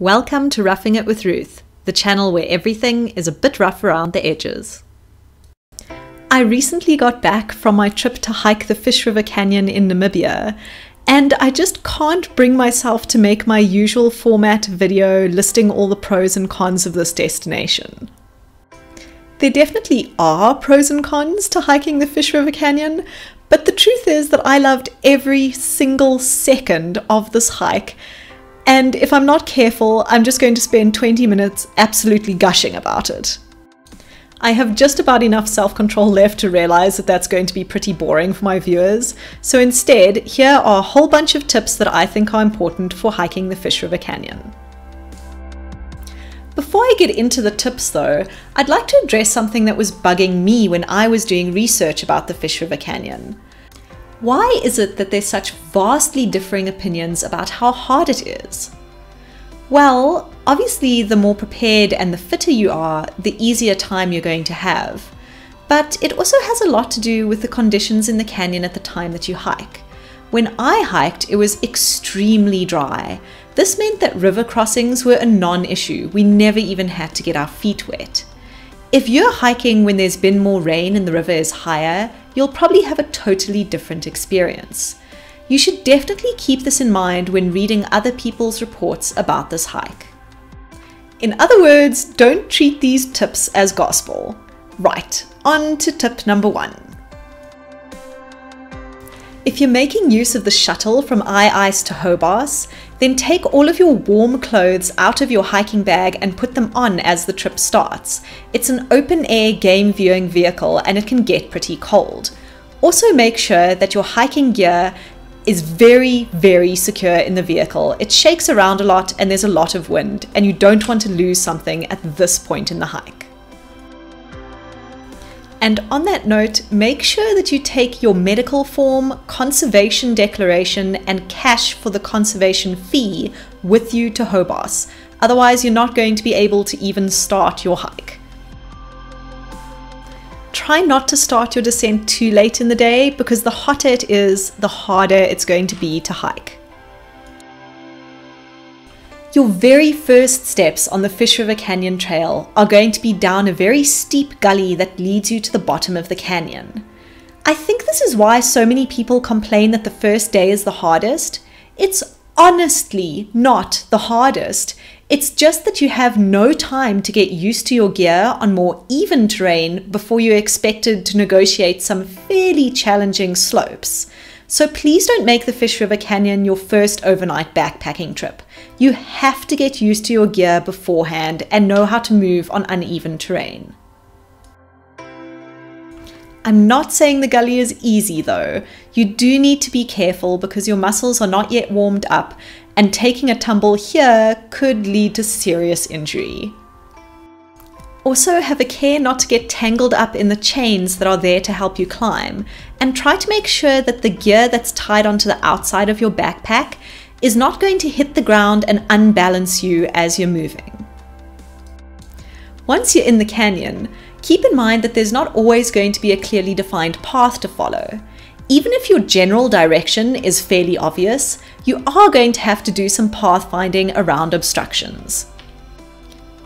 Welcome to Roughing It with Ruth, the channel where everything is a bit rough around the edges. I recently got back from my trip to hike the Fish River Canyon in Namibia, and I just can't bring myself to make my usual format video listing all the pros and cons of this destination. There definitely are pros and cons to hiking the Fish River Canyon, but the truth is that I loved every single second of this hike and if I'm not careful, I'm just going to spend 20 minutes absolutely gushing about it. I have just about enough self control left to realize that that's going to be pretty boring for my viewers, so instead, here are a whole bunch of tips that I think are important for hiking the Fish River Canyon. Before I get into the tips though, I'd like to address something that was bugging me when I was doing research about the Fish River Canyon. Why is it that there's such vastly differing opinions about how hard it is? Well, obviously, the more prepared and the fitter you are, the easier time you're going to have. But it also has a lot to do with the conditions in the canyon at the time that you hike. When I hiked, it was extremely dry. This meant that river crossings were a non issue. We never even had to get our feet wet. If you're hiking when there's been more rain and the river is higher, you'll probably have a totally different experience. You should definitely keep this in mind when reading other people's reports about this hike. In other words, don't treat these tips as gospel. Right, on to tip number one. If you're making use of the shuttle from Ai-Ais to Hobas, then take all of your warm clothes out of your hiking bag and put them on as the trip starts. It's an open air game viewing vehicle and it can get pretty cold. Also, make sure that your hiking gear is very, very secure in the vehicle. It shakes around a lot and there's a lot of wind, and you don't want to lose something at this point in the hike. And on that note, make sure that you take your medical form, conservation declaration, and cash for the conservation fee with you to Hobas. Otherwise, you're not going to be able to even start your hike. Try not to start your descent too late in the day because the hotter it is, the harder it's going to be to hike. Your very first steps on the Fish River Canyon Trail are going to be down a very steep gully that leads you to the bottom of the canyon. I think this is why so many people complain that the first day is the hardest. It's honestly not the hardest. It's just that you have no time to get used to your gear on more even terrain before you're expected to negotiate some fairly challenging slopes. So please don't make the Fish River Canyon your first overnight backpacking trip. You have to get used to your gear beforehand and know how to move on uneven terrain. I'm not saying the gully is easy though. You do need to be careful because your muscles are not yet warmed up and taking a tumble here could lead to serious injury. Also, have a care not to get tangled up in the chains that are there to help you climb, and try to make sure that the gear that's tied onto the outside of your backpack is not going to hit the ground and unbalance you as you're moving. Once you're in the canyon, keep in mind that there's not always going to be a clearly defined path to follow. Even if your general direction is fairly obvious, you are going to have to do some pathfinding around obstructions.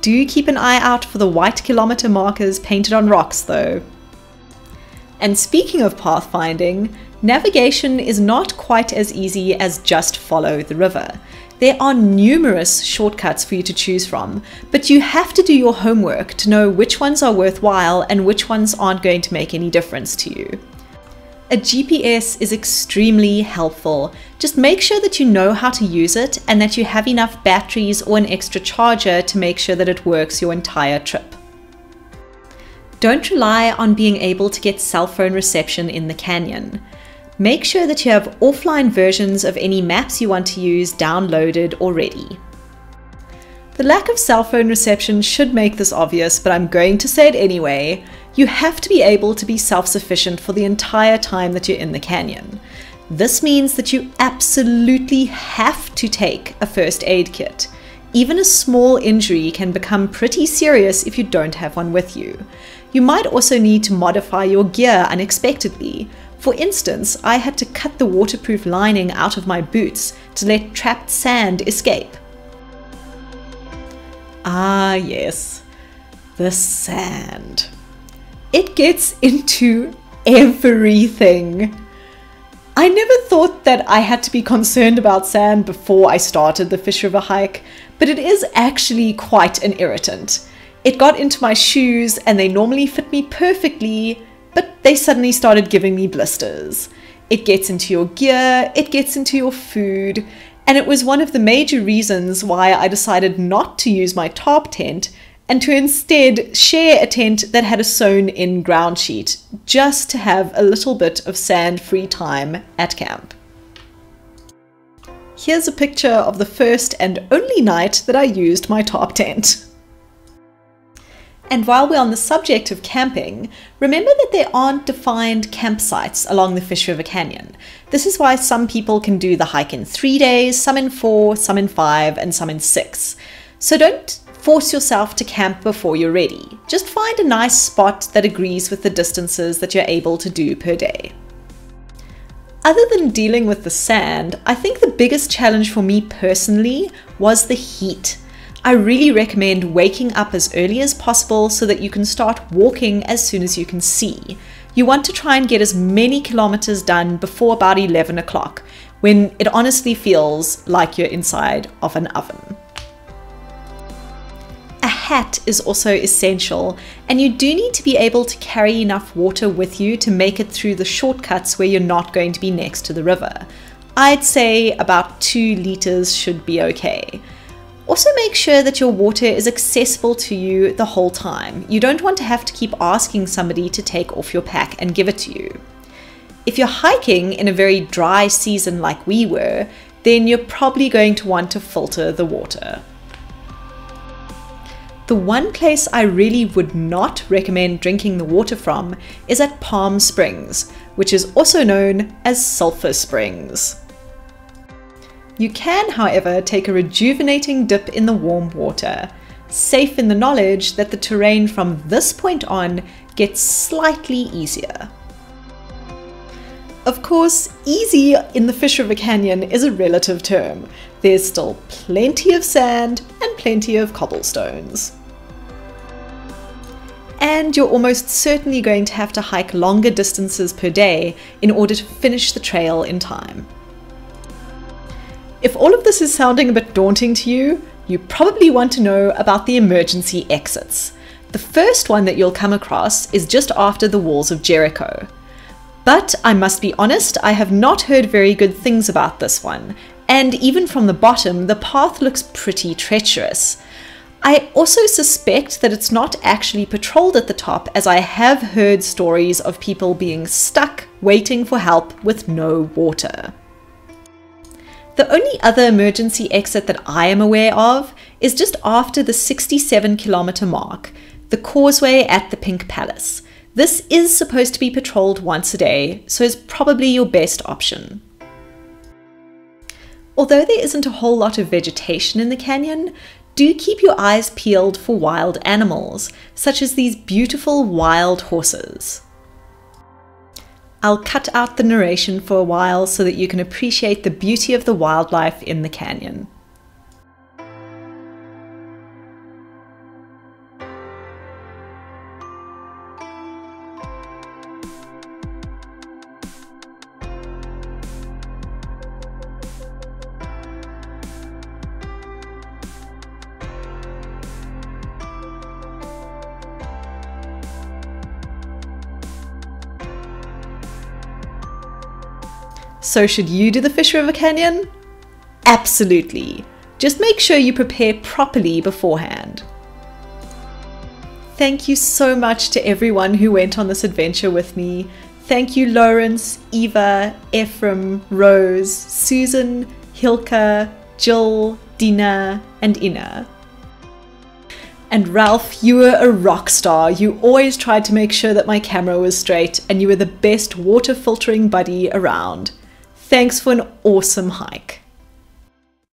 Do keep an eye out for the white kilometer markers painted on rocks though. And speaking of pathfinding, navigation is not quite as easy as just follow the river. There are numerous shortcuts for you to choose from, but you have to do your homework to know which ones are worthwhile and which ones aren't going to make any difference to you. A GPS is extremely helpful. Just make sure that you know how to use it and that you have enough batteries or an extra charger to make sure that it works your entire trip. Don't rely on being able to get cell phone reception in the canyon. Make sure that you have offline versions of any maps you want to use downloaded already. The lack of cell phone reception should make this obvious, but I'm going to say it anyway. You have to be able to be self sufficient for the entire time that you're in the canyon. This means that you absolutely have to take a first aid kit. Even a small injury can become pretty serious if you don't have one with you. You might also need to modify your gear unexpectedly. For instance, I had to cut the waterproof lining out of my boots to let trapped sand escape. Ah, yes, the sand. It gets into everything. I never thought that I had to be concerned about sand before I started the Fish River hike, but it is actually quite an irritant. It got into my shoes and they normally fit me perfectly, but they suddenly started giving me blisters. It gets into your gear, it gets into your food, and it was one of the major reasons why I decided not to use my tarp tent and to instead share a tent that had a sewn in ground sheet, just to have a little bit of sand free time at camp. Here's a picture of the first and only night that I used my tarp tent. And while we're on the subject of camping, remember that there aren't defined campsites along the Fish River Canyon. This is why some people can do the hike in three days, some in four, some in five, and some in six. So don't force yourself to camp before you're ready. Just find a nice spot that agrees with the distances that you're able to do per day. Other than dealing with the sand, I think the biggest challenge for me personally was the heat. I really recommend waking up as early as possible so that you can start walking as soon as you can see. You want to try and get as many kilometers done before about 11 o'clock, when it honestly feels like you're inside of an oven A hat is also essential, and you do need to be able to carry enough water with you to make it through the shortcuts where you're not going to be next to the river. I'd say about 2 litres should be okay. Also, make sure that your water is accessible to you the whole time. You don't want to have to keep asking somebody to take off your pack and give it to you. If you're hiking in a very dry season like we were, then you're probably going to want to filter the water. The one place I really would not recommend drinking the water from is at Palm Springs, which is also known as Sulphur Springs. You can, however, take a rejuvenating dip in the warm water, safe in the knowledge that the terrain from this point on gets slightly easier. Of course, easy in the Fish River Canyon is a relative term. There's still plenty of sand and plenty of cobblestones and you're almost certainly going to have to hike longer distances per day in order to finish the trail in time. If all of this is sounding a bit daunting to you, you probably want to know about the emergency exits. The first one that you'll come across is just after the walls of Jericho. But I must be honest, I have not heard very good things about this one, and even from the bottom, the path looks pretty treacherous. I also suspect that it's not actually patrolled at the top, as I have heard stories of people being stuck waiting for help with no water. The only other emergency exit that I am aware of is just after the 67 kilometer mark, the causeway at the Pink Palace. This is supposed to be patrolled once a day, so is probably your best option. Although there isn't a whole lot of vegetation in the canyon, do keep your eyes peeled for wild animals, such as these beautiful wild horses. I'll cut out the narration for a while so that you can appreciate the beauty of the wildlife in the canyon. So, should you do the Fish River Canyon? Absolutely. Just make sure you prepare properly beforehand. Thank you so much to everyone who went on this adventure with me. Thank you, Lawrence, Eva, Ephraim, Rose, Susan, Hilka, Jill, Dina, and Ina. And Ralph, you were a rock star. You always tried to make sure that my camera was straight, and you were the best water filtering buddy around. Thanks for an awesome hike.